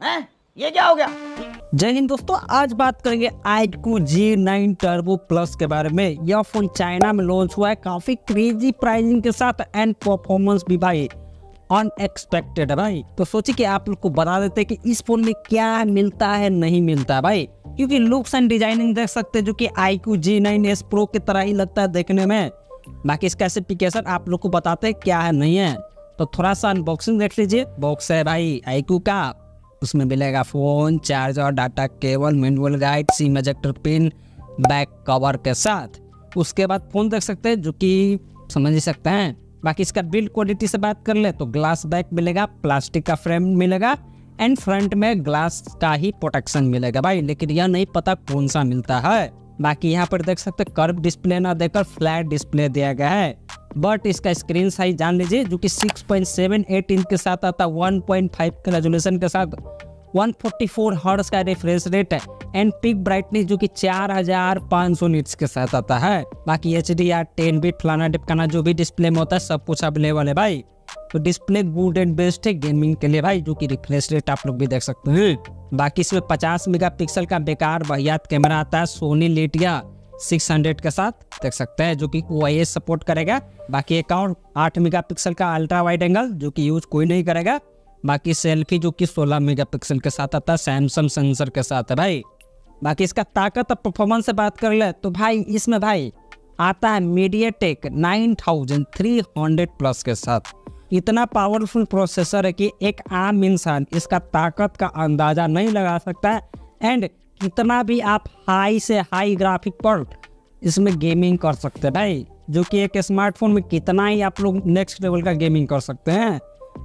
ये क्या हो गया? जय हिंद दोस्तों, आज बात करेंगे iQOO Z nine turbo plus के बारे में। यह फ़ोन चाइना में लॉन्च हुआ है, काफ़ी क्रेजी प्राइसिंग के साथ एंड परफॉर्मेंस भी भाई अनएक्सपेक्टेड है भाई। तो सोचिए कि आप लोग को बता देते हैं कि इस फ़ोन में क्या मिलता है, नहीं मिलता है भाई। क्योंकि लुक्स एंड डिज़ाइनिंग देख सकते हैं जो कि I Q Z nine S pro की तरह ही लगता है देखने में। बाकी इसका स्पेसिफिकेशन आप लोग को बताते हैं क्या है, नहीं है। तो थोड़ा सा अनबॉक्सिंग देख लीजिए। बॉक्स है भाई आई क्यू का। उसमें मिलेगा phone charger data, cable manual guide SIM ejector pin back cover के साथ। उसके बाद फ़ोन देख सकते हैं, जो कि समझ ही सकते हैं। बाकी इसका बिल्ड क्वालिटी से बात कर ले तो ग्लास बैक मिलेगा प्लास्टिक का फ्रेम मिलेगा एंड फ्रंट में ग्लास का ही प्रोटेक्शन मिलेगा भाई। लेकिन यह नहीं पता कौन सा मिलता है। बाकी यहाँ पर देख सकते कर्व डिस्प्ले ना देकर फ्लैट डिस्प्ले दिया गया है। बट इसका स्क्रीन साइज़ जान लीजिए, जो कि 6.78 पॉइंट इंच के साथ आता है 1.5 के रेजोल्यूशन के साथ। 144 हर्ट्ज का रिफ्रेश रेट है एंड पिक ब्राइटनेस जो कि 4500 निट्स के साथ आता है। बाकी H D R ten bit फलाना डिपकाना जो भी डिस्प्ले में होता है, सब कुछ अवेलेबल है भाई। तो डिस्प्ले गुड एंड बेस्ट है गेमिंग के लिए भाई, जो कि रिफ्रेश रेट आप लोग भी देख सकते हैं। बाकी इसमें 50 मेगापिक्सल का बेकार बहियात कैमरा आता है सोनी लेटिया 600 के साथ देख सकते हैं, जो कि ओआईएस सपोर्ट करेगा। बाकी एक और 8 मेगापिक्सल का अल्ट्रा वाइड एंगल जो कि यूज़ कोई नहीं करेगा। बाकी सेल्फी जो कि 16 मेगापिक्सल के साथ आता है सैमसंग सेंसर के साथ भाई। बाकी इसका ताकत और परफॉर्मेंस से बात कर ले तो भाई, इसमें भाई, आता है मीडिया टेक नाइन प्लस के साथ। इतना पावरफुल प्रोसेसर है कि एक आम इंसान इसका ताकत का अंदाज़ा नहीं लगा सकता एंड कितना भी आप हाई से हाई ग्राफिक पर इसमें गेमिंग कर सकते हैं भाई, जो कि एक स्मार्टफ़ोन में कितना ही आप लोग नेक्स्ट लेवल का गेमिंग कर सकते हैं।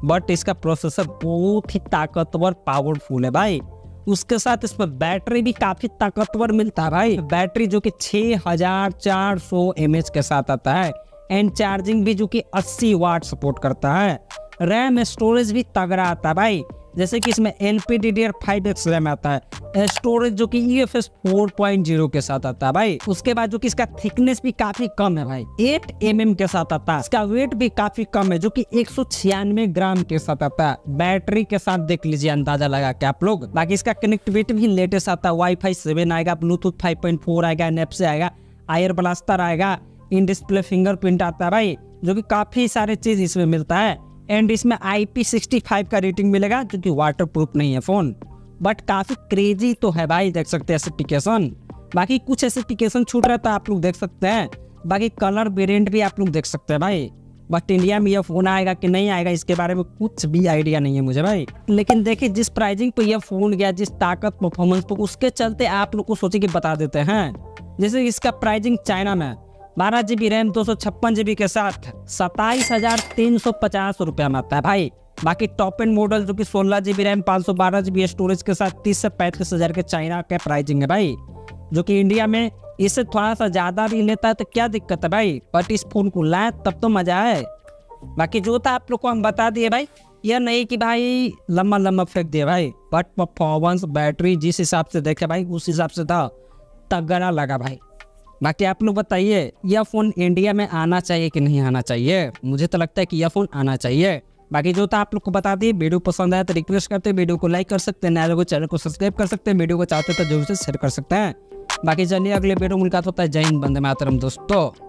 बट इसका प्रोसेसर बहुत ही ताकतवर पावरफुल है भाई। उसके साथ इसमें बैटरी भी काफ़ी ताकतवर मिलता है भाई। बैटरी जो कि 6400 एमएच के साथ आता है। एंड चार्जिंग भी जो कि 80 वाट सपोर्ट करता है। रैम स्टोरेज भी तगड़ा आता है भाई। जैसे कि इसमें L P D D R five X RAM आता है। स्टोरेज जो कि U F S four point zero के साथ आता है भाई। उसके बाद जो कि इसका थिकनेस भी काफ़ी कम है भाई। एट एम एम के साथ आता है। इसका वेट भी काफ़ी कम है, जो कि एक सौ छियानवे ग्राम के साथ आता है। बैटरी के साथ देख लीजिए, अंदाज़ा लगा के आप लोग। बाकी इसका कनेक्टिविटी भी लेटेस्ट आता है। वाई फाई सेवन आएगा ब्लूटूथ फाइव पॉइंट फोर आएगा नेप से आएगा आयर ब्लास्टर आएगा इन डिस्प्ले फिंगरप्रिंट आता है भाई। जो कि काफ़ी सारे चीज़ इसमें मिलता है। एंड इसमें आई पी सिक्सटी फाइव का रेटिंग मिलेगा, जो कि वाटर प्रूफ नहीं है फ़ोन बट काफ़ी क्रेजी तो है भाई, देख सकते हैं एप्लीकेशन बाकी कुछ ऐसे एप्लीकेशन छूट रहा था आप लोग देख सकते हैं. बाकी कलर वेरियंट भी आप लोग देख सकते हैं भाई. बट इंडिया में यह फ़ोन आएगा कि नहीं आएगा, इसके बारे में कुछ भी आइडिया नहीं है मुझे भाई. लेकिन देखिए, जिस प्राइजिंग पे यह फ़ोन गया, जिस ताकत परफॉर्मेंस पे, उसके चलते आप लोग को सोचे कि बता देते हैं. जैसे इसका प्राइजिंग चाइना में बारह जी बी रैम दो सौ छप्पन जी बी के साथ सत्ताईस हज़ार तीन सौ पचास रुपया में आता है भाई। बाकी टॉप एंड मॉडल जो कि सोलह जी बी रैम पाँच सौ बारह जी बी स्टोरेज के साथ तीस से पैंतीस हज़ार के चाइना का प्राइसिंग है भाई। जो कि इंडिया में इससे थोड़ा सा ज़्यादा भी लेता है तो क्या दिक्कत है भाई? बट इस फ़ोन को लाए, तब तो मज़ा है। बाकी जो था आप लोग को हम बता दिए भाई, यह नहीं कि भाई लंबा लंबा फेंक दिया भाई। बट परफॉर्मेंस बैटरी जिस हिसाब से देखे भाई, उस हिसाब से था, तगड़ा लगा भाई। बाकी आप लोग बताइए, यह फ़ोन इंडिया में आना चाहिए कि नहीं आना चाहिए? मुझे तो लगता है कि यह फ़ोन आना चाहिए। बाकी जो था आप लोग को बता दिए, वीडियो पसंद आया तो रिक्वेस्ट करते हैं, वीडियो को लाइक कर सकते हैं नए लोगों चैनल को सब्सक्राइब कर सकते हैं, वीडियो को चाहते तो ज़रूर से शेयर कर सकते हैं। बाकी चलिए अगले वीडियो मुलाकात होता है। जय हिंद बंदे मातरम दोस्तों।